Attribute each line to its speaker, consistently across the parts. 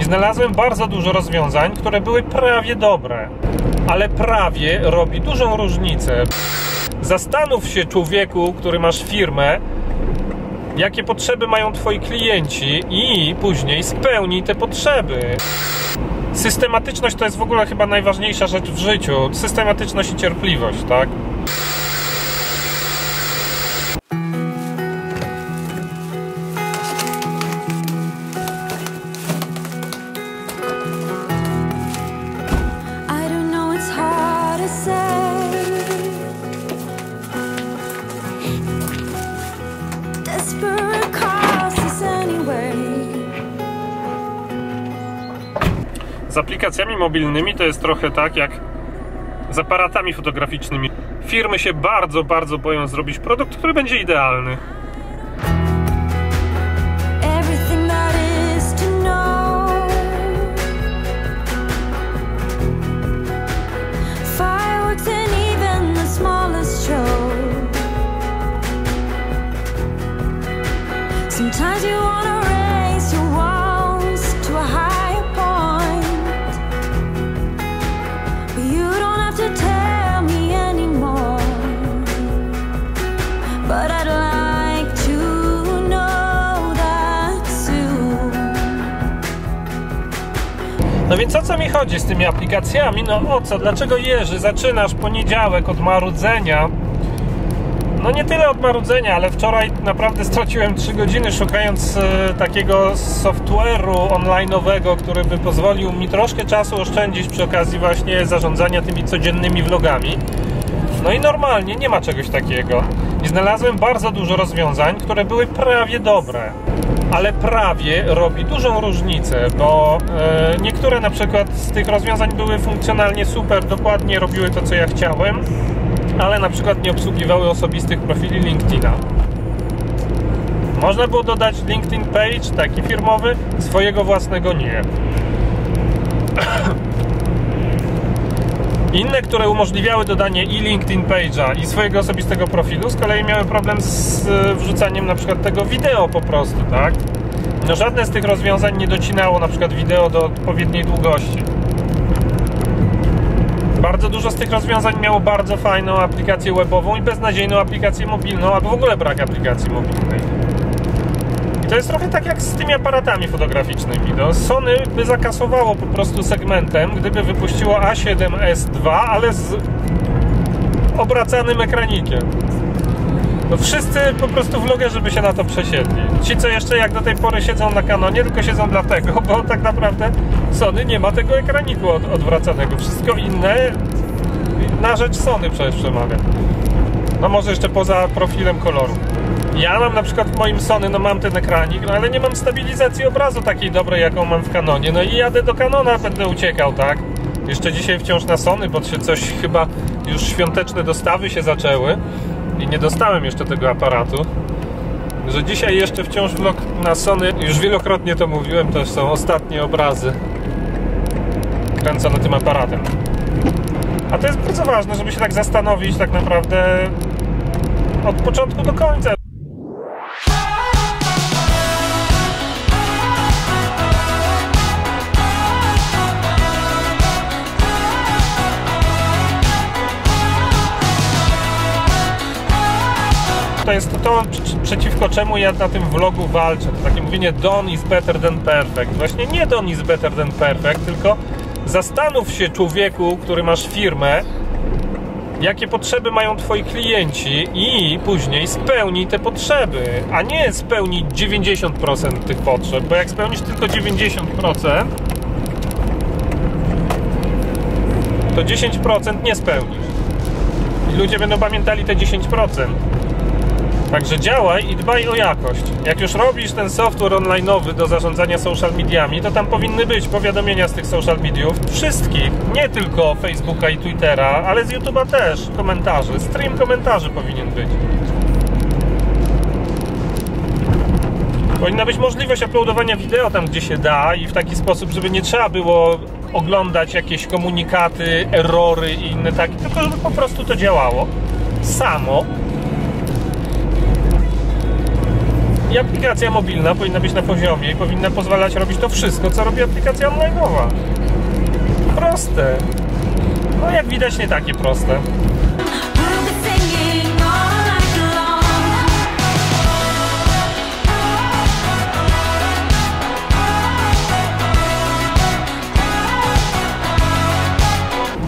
Speaker 1: I znalazłem bardzo dużo rozwiązań, które były prawie dobre. Ale prawie robi dużą różnicę. Zastanów się, człowieku, który masz firmę, jakie potrzeby mają twoi klienci i później spełnij te potrzeby. Systematyczność to jest w ogóle chyba najważniejsza rzecz w życiu. Systematyczność i cierpliwość, tak? Aplikacjami mobilnymi to jest trochę tak jak z aparatami fotograficznymi. Firmy się bardzo, bardzo boją zrobić produkt, który będzie idealny. No więc o co mi chodzi z tymi aplikacjami? No o co? Dlaczego Jerzy zaczynasz poniedziałek od marudzenia? No nie tyle od marudzenia, ale wczoraj naprawdę straciłem 3 godziny szukając e, takiego software'u online'owego, który by pozwolił mi troszkę czasu oszczędzić przy okazji właśnie zarządzania tymi codziennymi vlogami. No i normalnie nie ma czegoś takiego. I znalazłem bardzo dużo rozwiązań, które były prawie dobre. Ale prawie robi dużą różnicę, bo e, niektóre na przykład z tych rozwiązań były funkcjonalnie super, dokładnie robiły to, co ja chciałem, ale na przykład nie obsługiwały osobistych profili LinkedIna. Można było dodać LinkedIn page, taki firmowy, swojego własnego nie. Inne, które umożliwiały dodanie i LinkedIn Page'a i swojego osobistego profilu, z kolei miały problem z e, wrzucaniem na przykład tego wideo po prostu, tak? No żadne z tych rozwiązań nie docinało na przykład wideo do odpowiedniej długości. Bardzo dużo z tych rozwiązań miało bardzo fajną aplikację webową i beznadziejną aplikację mobilną, albo w ogóle brak aplikacji mobilnej. To jest trochę tak jak z tymi aparatami fotograficznymi. No, Sony by zakasowało po prostu segmentem, gdyby wypuściło A7S2, ale z obracanym ekranikiem. No wszyscy po prostu vlogerzy by się na to przesiedli. Ci, co jeszcze jak do tej pory siedzą na kanonie, tylko siedzą dlatego, bo tak naprawdę Sony nie ma tego ekraniku od, odwracanego. Wszystko inne na rzecz Sony przecież przemawia. No może jeszcze poza profilem koloru. Ja mam na przykład w moim Sony, no mam ten ekranik, no ale nie mam stabilizacji obrazu takiej dobrej, jaką mam w Canonie. No i jadę do Canona, będę uciekał, tak? Jeszcze dzisiaj wciąż na Sony, bo się coś chyba już świąteczne dostawy się zaczęły i nie dostałem jeszcze tego aparatu. Że dzisiaj jeszcze wciąż vlog na Sony, już wielokrotnie to mówiłem, to są ostatnie obrazy kręcone tym aparatem. A to jest bardzo ważne, żeby się tak zastanowić tak naprawdę od początku do końca. To jest to, przeciwko czemu ja na tym vlogu walczę. To takie mówienie done is better than perfect. Właśnie nie done is better than perfect, tylko zastanów się człowieku, który masz firmę, jakie potrzeby mają twoi klienci i później spełnij te potrzeby, a nie spełnij 90% tych potrzeb, bo jak spełnisz tylko 90%, to 10% nie spełnisz. I ludzie będą pamiętali te 10%. Także działaj i dbaj o jakość. Jak już robisz ten software online'owy do zarządzania social mediami, to tam powinny być powiadomienia z tych social mediów. Wszystkich, nie tylko Facebooka i Twittera, ale z YouTube'a też. Komentarzy. Stream komentarzy powinien być. Powinna być możliwość uploadowania wideo tam, gdzie się da i w taki sposób, żeby nie trzeba było oglądać jakieś komunikaty, errory i inne takie, tylko żeby po prostu to działało samo I aplikacja mobilna powinna być na poziomie i powinna pozwalać robić to wszystko, co robi aplikacja online'owa. Proste. No jak widać nie takie proste.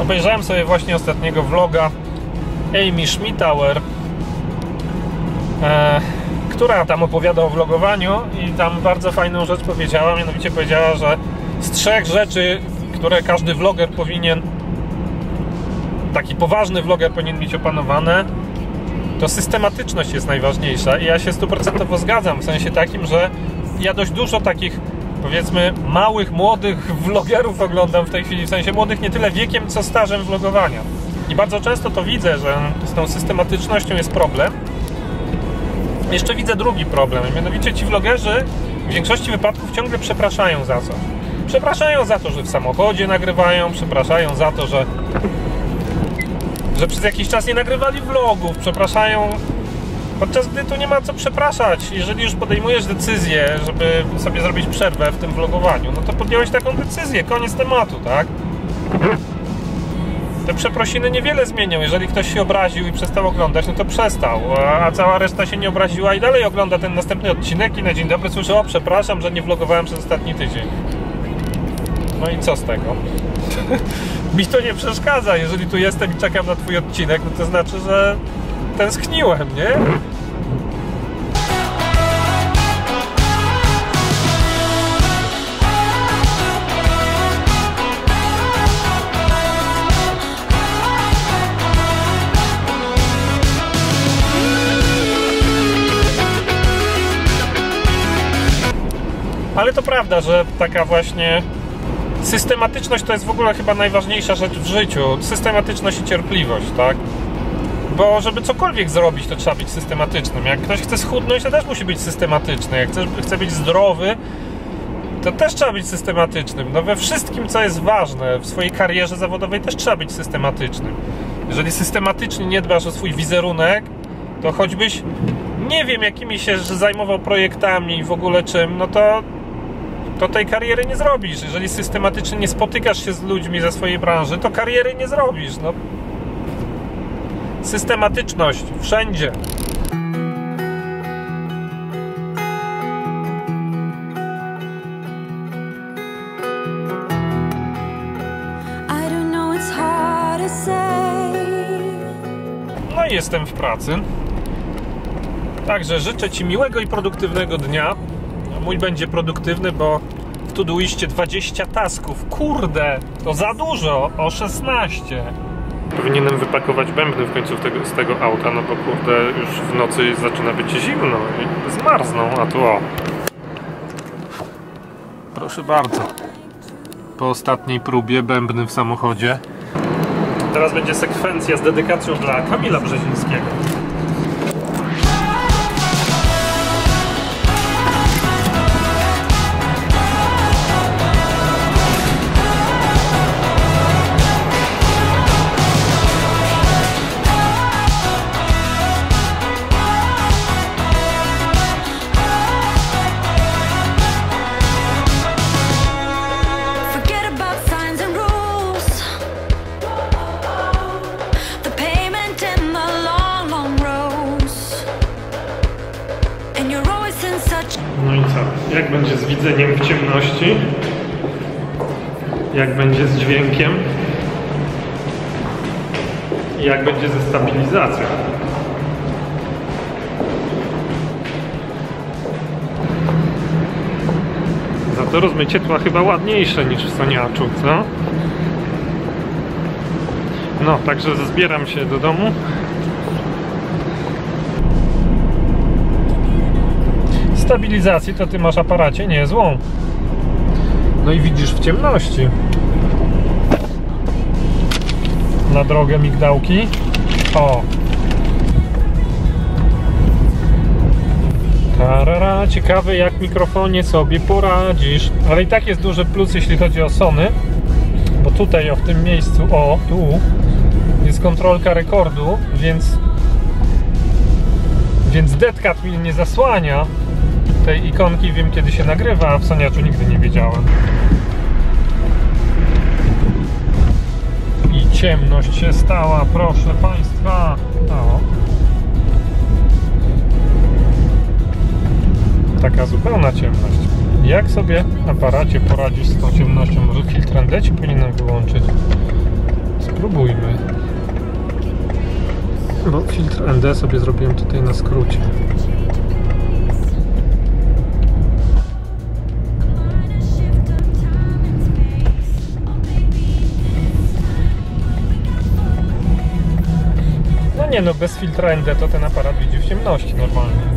Speaker 1: Obejrzałem sobie właśnie ostatniego vloga Amy Schmittauer, e, która tam opowiada o vlogowaniu i tam bardzo fajną rzecz powiedziała, mianowicie powiedziała, że z trzech rzeczy, które każdy vloger powinien, taki poważny vloger powinien mieć opanowane, to systematyczność jest najważniejsza i ja się stuprocentowo zgadzam, w sensie takim, że ja dość dużo takich powiedzmy małych, młodych vlogerów oglądam w tej chwili, w sensie młodych nie tyle wiekiem, co stażem vlogowania. I bardzo często to widzę, że z tą systematycznością jest problem. Jeszcze widzę drugi problem, mianowicie ci vlogerzy w większości wypadków ciągle przepraszają za coś. Przepraszają za to, że w samochodzie nagrywają, przepraszają za to, że że przez jakiś czas nie nagrywali vlogów, przepraszają, podczas gdy tu nie ma co przepraszać. Jeżeli już podejmujesz decyzję, żeby sobie zrobić przerwę w tym vlogowaniu, no to podjąłeś taką decyzję, koniec tematu, tak? Te przeprosiny niewiele zmienią. Jeżeli ktoś się obraził i przestał oglądać, no to przestał, a cała reszta się nie obraziła i dalej ogląda ten następny odcinek i na dzień dobry słyszy, o przepraszam, że nie vlogowałem przez ostatni tydzień. No i co z tego? mi to nie przeszkadza. Jeżeli tu jestem i czekam na twój odcinek, no to znaczy, że tęskniłem, nie? Ale to prawda, że taka właśnie systematyczność to jest w ogóle chyba najważniejsza rzecz w życiu. Systematyczność i cierpliwość, tak? Bo żeby cokolwiek zrobić, to trzeba być systematycznym. Jak ktoś chce schudnąć, to też musi być systematyczny. Jak chce, chce być zdrowy, to też trzeba być systematycznym. No we wszystkim, co jest ważne w swojej karierze zawodowej, też trzeba być systematycznym. Jeżeli systematycznie nie dbasz o swój wizerunek, to choćbyś nie wiem, jakimi się zajmował projektami w ogóle czym, no to to tej kariery nie zrobisz. Jeżeli systematycznie nie spotykasz się z ludźmi ze swojej branży, to kariery nie zrobisz. No. Systematyczność wszędzie. No i jestem w pracy. Także życzę Ci miłego i produktywnego dnia. Mój będzie produktywny, bo w Todoistie 20 tasków. Kurde, to za dużo, o 16. Powinienem wypakować bębny w końcu tego, z tego auta, no bo kurde, już w nocy zaczyna być zimno i zmarzną, a tu o. Proszę bardzo. Po ostatniej próbie bębny w samochodzie. Teraz będzie sekwencja z dedykacją dla Kamila Brzezińskiego. Ciemności? Jak będzie z dźwiękiem? Jak będzie ze stabilizacją? Za to rozmycie tła chyba ładniejsze niż w Soniaczu, co? No, także zbieram się do domu. Stabilizacji to ty masz aparacie niezłą. No i widzisz w ciemności. Na drogę migdałki. O. Tarara, ciekawe jak mikrofonie sobie poradzisz. Ale i tak jest duży plus jeśli chodzi o Sony. Bo tutaj o w tym miejscu, o tu jest kontrolka rekordu, więc więc deadcat mnie nie zasłania tej ikonki wiem kiedy się nagrywa, a w Soniaczu nigdy nie wiedziałem. I ciemność się stała, proszę Państwa. O. Taka zupełna ciemność. Jak sobie aparacie poradzić z tą ciemnością? Może filtr ND powinienem wyłączyć? Spróbujmy. Bo filtr ND sobie zrobiłem tutaj na skrócie. Nie no, bez filtra ND to ten aparat widzi w ciemności normalnie.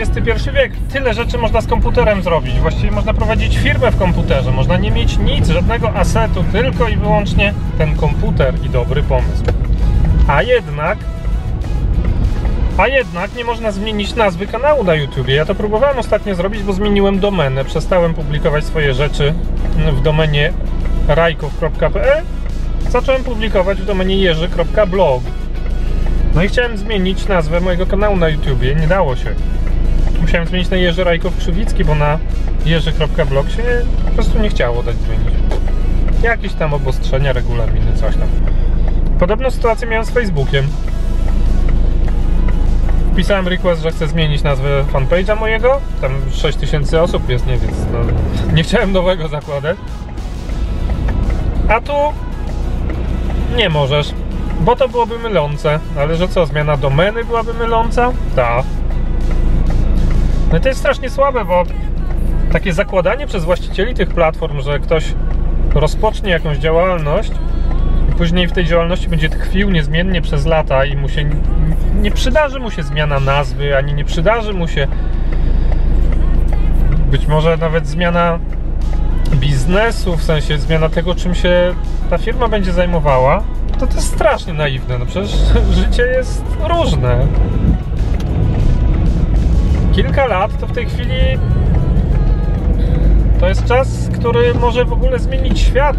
Speaker 1: XXI wiek. Tyle rzeczy można z komputerem zrobić. Właściwie można prowadzić firmę w komputerze. Można nie mieć nic, żadnego asetu, tylko i wyłącznie ten komputer i dobry pomysł. A jednak. A jednak nie można zmienić nazwy kanału na YouTubie. Ja to próbowałem ostatnio zrobić, bo zmieniłem domenę. Przestałem publikować swoje rzeczy w domenie rajków.pl. Zacząłem publikować w domenie jerzy.blog. No i chciałem zmienić nazwę mojego kanału na YouTubie, nie dało się. Musiałem zmienić na Jerzy Rajkow Krzywicki, bo na jerzy.blog się po prostu nie chciało dać zmienić. Jakieś tam obostrzenia, regulaminy, coś tam. Podobną sytuację miałem z Facebookiem. Wpisałem request, że chcę zmienić nazwę fanpage'a mojego. Tam 6000 osób jest, nie, więc no, nie chciałem nowego zakładać. A tu nie możesz, bo to byłoby mylące. Ale że co, zmiana domeny byłaby myląca? Tak. No to jest strasznie słabe, bo takie zakładanie przez właścicieli tych platform, że ktoś rozpocznie jakąś działalność i później w tej działalności będzie tkwił niezmiennie przez lata i mu się nie przydarzy mu się zmiana nazwy, ani nie przydarzy mu się być może nawet zmiana biznesu, w sensie zmiana tego, czym się ta firma będzie zajmowała, to to jest strasznie naiwne. No przecież życie jest różne. Kilka lat to w tej chwili to jest czas, który może w ogóle zmienić świat.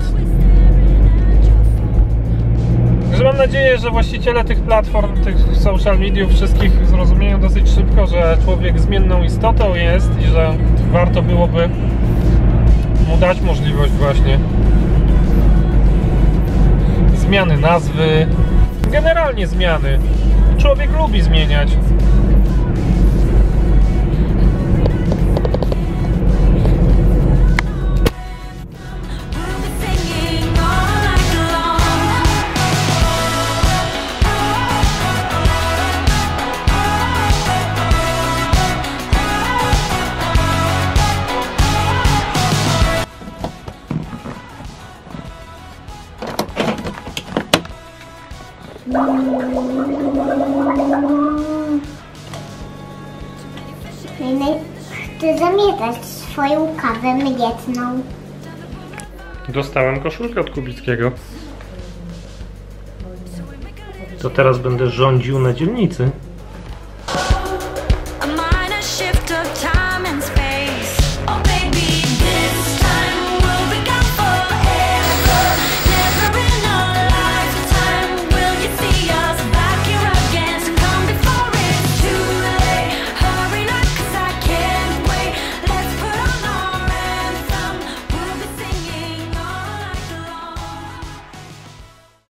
Speaker 1: Także mam nadzieję, że właściciele tych platform, tych social mediów wszystkich zrozumieją dosyć szybko, że człowiek zmienną istotą jest i że warto byłoby mu dać możliwość właśnie zmiany nazwy, generalnie zmiany. Człowiek lubi zmieniać.
Speaker 2: Zamieszać swoją kawę mlieczną.
Speaker 1: Dostałem koszulkę od Kubickiego. To teraz będę rządził na dzielnicy.